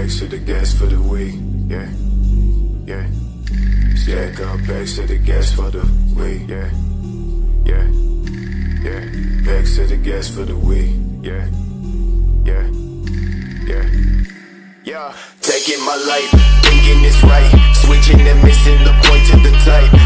back to the gas for the week. Yeah, yeah. Stack up back to the gas for the week. Yeah, yeah, yeah. Back to the gas for the week. Yeah, yeah, yeah. Yeah, taking my life, thinking it's right, switching and missing the point to the type.